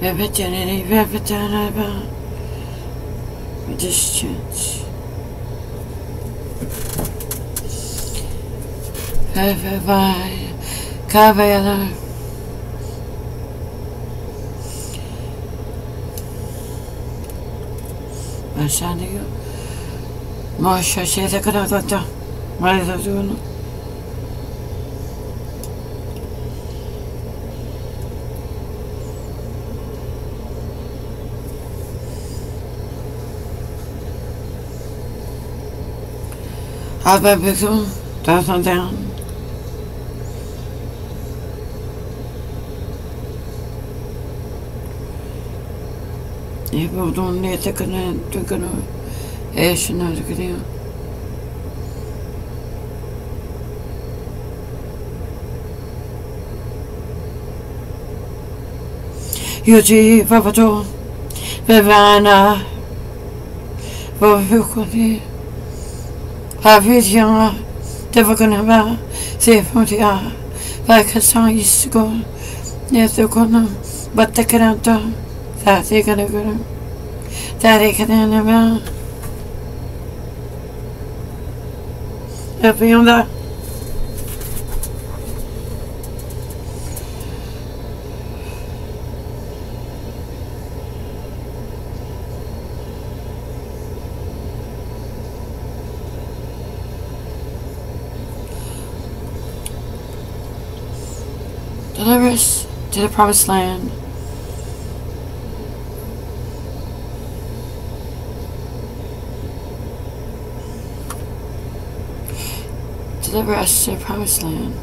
Repetenity, repetenity, distance. Vai, cabelo. Lasciando io. Moscia, siete creato. Maledetto. other vessel doesn't down. Jeg burde hon leta kunna kunna erkänna det kunde jag. Yuji, varför då? Vem är Anna? Varför sjunger aqui Parfusion Devagunava Sefotia Vakasan Yisugo Nethukuna Batakaranta Tatikanaguru Tatikanava Everyone that Deliver us to the promised land. deliver us to the promised land.